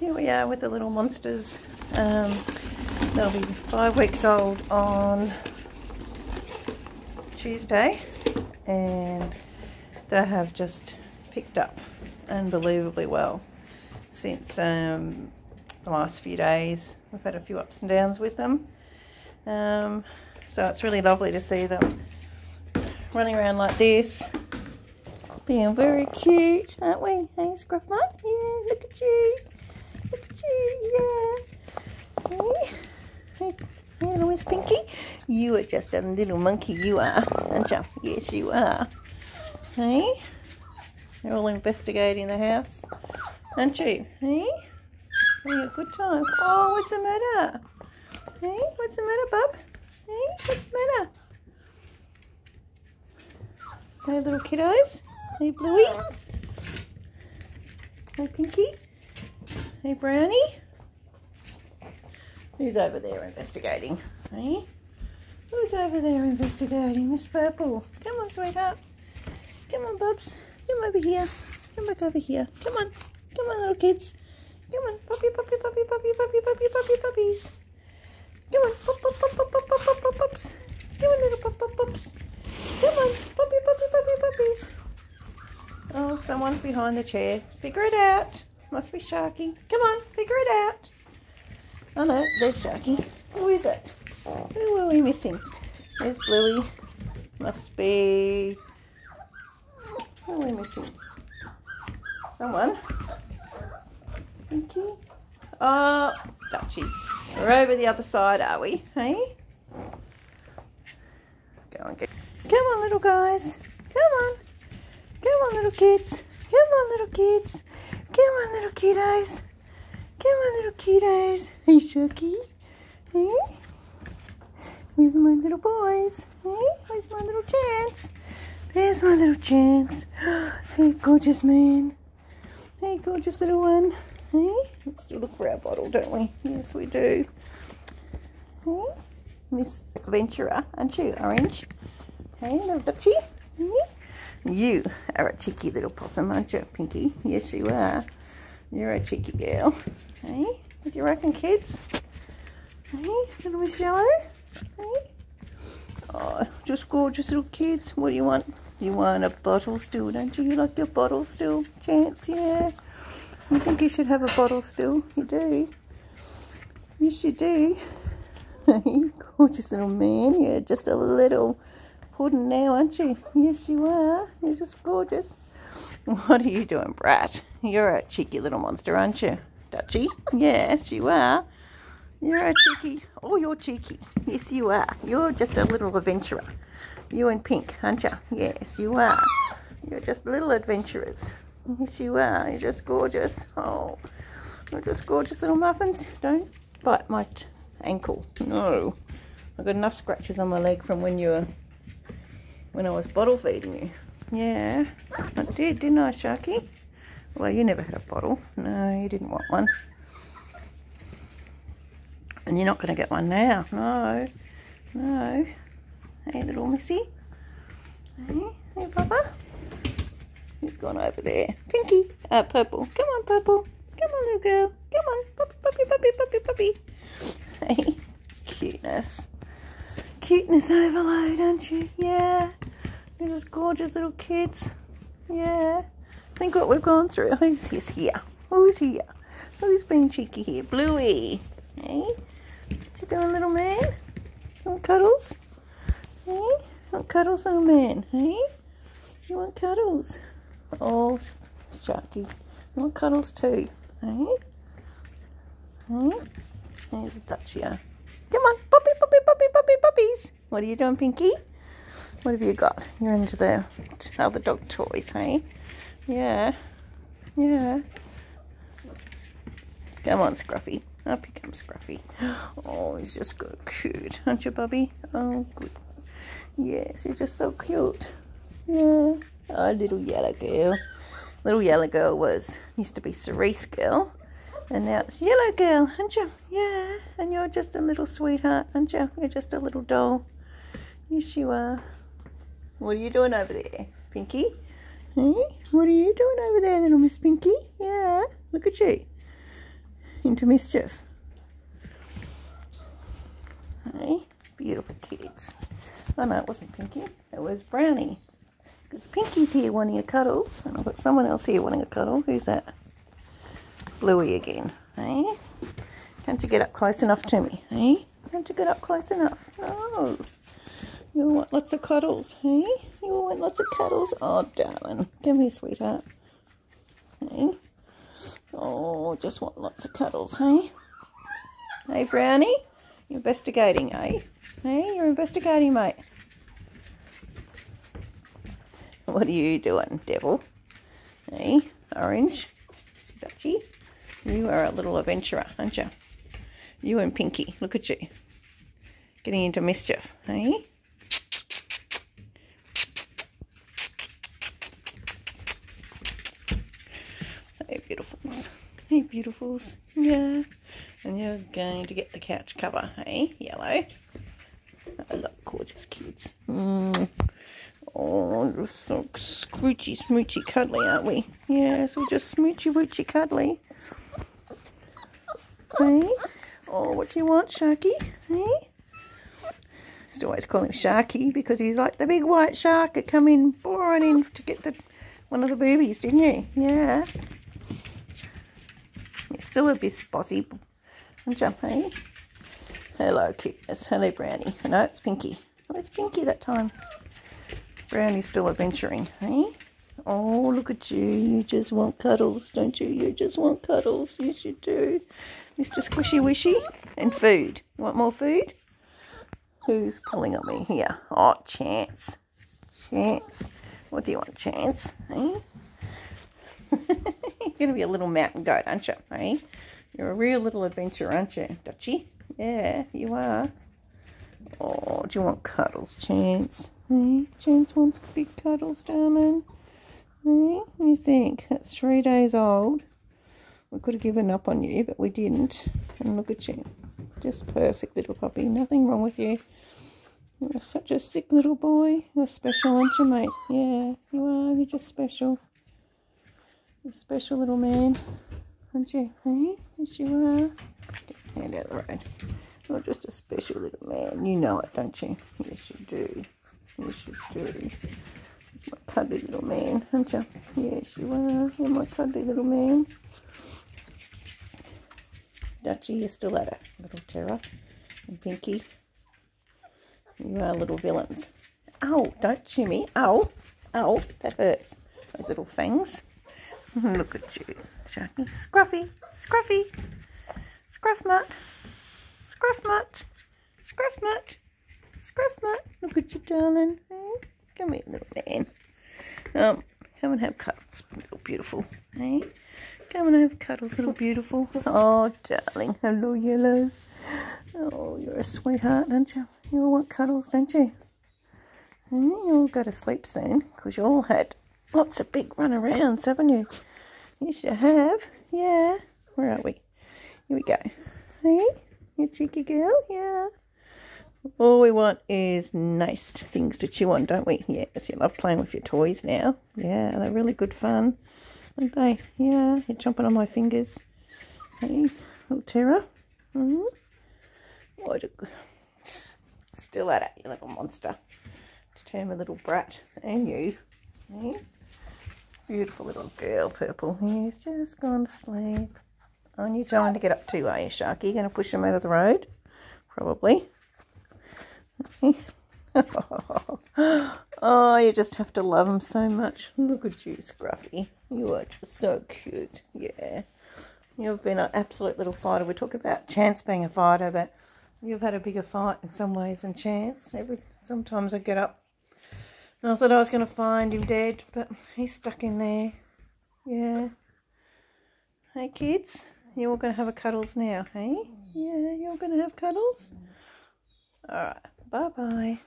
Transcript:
here we are with the little monsters. Um, they'll be five weeks old on Tuesday and they have just picked up unbelievably well since um, the last few days. We've had a few ups and downs with them. Um, so it's really lovely to see them running around like this. Being very cute, aren't we? Hey, Scruff Mate? Yeah, look at you. Hey, hey, hello, Miss Pinky. You are just a little monkey, you are, aren't you? Yes, you are. Hey? They're all investigating the house, aren't you? Hey? Having a good time. Oh, what's the matter? Hey, what's the matter, bub? Hey, what's the matter? Hey, little kiddos. Hey, Bluey. Hey, Pinky. Hey, Brownie? Who's over there investigating? Hey? Who's over there investigating? Miss Purple. Come on, sweetheart. Come on, Bubs. Come over here. Come back over here. Come on. Come on, little kids. Come on. Puppy, puppy, puppy, puppy, puppy, puppy, puppy, puppies. Come on. Pop, pop, pop, pop, pop, pop, pop, pops. Come on, little pop, pop, pops. Come on. Puppy, puppy, puppy, puppies. Oh, someone's behind the chair. Figure it out. Must be Sharky. Come on, figure it out. Oh no, there's Sharky. Who is it? Who are we missing? There's Bluey. Must be... Who are we missing? Someone. Pinky. Oh, it's Dutchy. We're over the other side, are we? Hey? Go on, get. Come on, little guys. Come on. Come on, little kids. Come on, little kids. Come on, little kiddos. Come on, little kiddos. Hey, Shucky. Hey? Where's my little boys? Hey? Where's my little chance? There's my little chance. Hey, gorgeous man. Hey, gorgeous little one. Hey? Let's look for our bottle, don't we? Yes, we do. Hey? Miss Adventurer, aren't you? Orange. Hey, little Dutchy. Hey? You are a cheeky little possum, aren't you, Pinky? Yes, you are. You're a cheeky girl. Hey? What do you reckon, kids? Hey? Little Miss Yellow? Hey? Oh, just gorgeous little kids. What do you want? You want a bottle still, don't you? You like your bottle still? Chance, yeah. You think you should have a bottle still? You do. Yes, you do. Gorgeous little man. You're just a little pudding now, aren't you? Yes, you are. You're just gorgeous. What are you doing, Brat? You're a cheeky little monster, aren't you? Dutchy? Yes, you are. You're a cheeky. Oh, you're cheeky. Yes, you are. You're just a little adventurer. You and Pink, aren't you? Yes, you are. You're just little adventurers. Yes, you are. You're just gorgeous. Oh, you're just gorgeous little muffins. Don't bite my ankle. No. I've got enough scratches on my leg from when you were when I was bottle feeding you. Yeah, I did, didn't I, Sharky? Well, you never had a bottle. No, you didn't want one. And you're not going to get one now. No, no. Hey, little missy. Hey, hey, Papa. Who's gone over there? Pinky. Uh, purple. Come on, purple. Come on, little girl. Come on. Puppy, puppy, puppy, puppy, puppy. Hey, cuteness. Cuteness overload, aren't you? Yeah. You're just gorgeous little kids. Yeah. Think what we've gone through. Who's this here? Who's here? Who's being cheeky here? Bluey. Hey? What you doing, little man? Want cuddles? Hey? Want cuddles, little man? Hey? You want cuddles? Oh, Sharky. You want cuddles too? Hey? Hey? There's Dutchia. Come on, puppy, puppy, puppy, puppy, puppies. What are you doing, Pinky? What have you got? You're into the oh, other dog toys, hey? Yeah. Yeah. Come on, Scruffy. Up you come, Scruffy. Oh, he's just so cute, aren't you, Bubby? Oh, good. Yes, you're just so cute. Yeah. Oh, little yellow girl. Little yellow girl was, used to be Cerise girl. And now it's yellow girl, aren't you? Yeah. And you're just a little sweetheart, aren't you? You're just a little doll. Yes, you are. What are you doing over there, Pinky? Hey, what are you doing over there, little Miss Pinky? Yeah, look at you. into mischief. Hey, beautiful kids. Oh no, it wasn't Pinky. It was Brownie. Because Pinky's here wanting a cuddle. And I've got someone else here wanting a cuddle. Who's that? Bluey again. Hey? Can't you get up close enough to me? Hey? Can't you get up close enough? No. You want lots of cuddles, hey? You want lots of cuddles? Oh, darling. Come here, sweetheart. Hey? Oh, just want lots of cuddles, hey? Hey, Brownie? You're investigating, eh? Hey, you're investigating, mate. What are you doing, devil? Hey, Orange? Dutchy? You are a little adventurer, aren't you? You and Pinky, look at you. Getting into mischief? Hey, beautifuls. Hey, beautifuls. Yeah. And you're going to get the couch cover, hey? Yellow. I love gorgeous kids. Mm. Oh, just so scroochy, smoochy, cuddly, aren't we? Yes, we're just smoochy, woochy, cuddly. Hey? Oh, what do you want, Sharky? Hey? Used to always call him Sharky because he's like the big white shark that come in, boring in to get the one of the boobies, didn't you? Yeah. You're still a bit aren't you, hey? Hello, cuteness. Hello, Brownie. No, it's Pinky. Oh, it's Pinky that time. Brownie's still adventuring, hey? Oh, look at you. You just want cuddles, don't you? You just want cuddles. Yes, you do. Mr. Squishy Wishy. And food. You want more food? Who's pulling on me here? Oh, Chance. Chance. What do you want, Chance? Hey? Going to be a little mountain goat, aren't you? Hey? You're a real little adventurer, aren't you, Dutchy? Yeah, you are. Oh, do you want cuddles, Chance? Hey, Chance wants big cuddles, darling. Hey, you think? That's three days old. We could have given up on you, but we didn't. And look at you. Just perfect little puppy. Nothing wrong with you. You're such a sick little boy. You're special, aren't you, mate? Yeah, you are. You're just special. A special little man. Aren't you? Hey? Yes, you are. Get your hand out of the road. You're just a special little man. You know it, don't you? Yes, you do. Yes, you do. It's my cuddly little man, aren't you? Yes, you are. You're my cuddly little man. Dutchy, you're still at it. Little Terror and Pinky. You are little villains. Ow, don't chew me. Ow, ow, that hurts. Those little fangs. Look at you, Sharky. Scruffy, Scruffy, Scruff Mutt, Scruff Mutt, Scruff Mutt, Scruff Mutt. Look at you, darling. Hey, come here, little man. Um, come and have cuddles, little beautiful. Hey, come and have cuddles, little beautiful. Oh, darling. Hello, yellow. Oh, you're a sweetheart, aren't you? You all want cuddles, don't you? And you all go to sleep soon because you all had lots of big run arounds, haven't you? You have. Yeah. Where are we? Here we go. Hey, you cheeky girl. Yeah. All we want is nice things to chew on, don't we? Yes, you love playing with your toys now. Yeah, they're really good fun, aren't they? Yeah, you're jumping on my fingers. Hey, little terror. Mm -hmm. Still at it, you little monster. Determined little brat. And you. Beautiful little girl, Purple. He's just gone to sleep. Oh, and you're trying to get up too, are you, Sharky? You're going to push him out of the road? Probably. oh, you just have to love him so much. Look at you, Scruffy. You are just so cute. Yeah. You've been an absolute little fighter. We talk about Chance being a fighter, but you've had a bigger fight in some ways than Chance. Every Sometimes I get up and I thought I was going to find him dead, but he's stuck in there. Yeah. Hey, kids. You're all going to have a cuddles now, hey? Yeah, you're going to have cuddles? Alright. Bye-bye.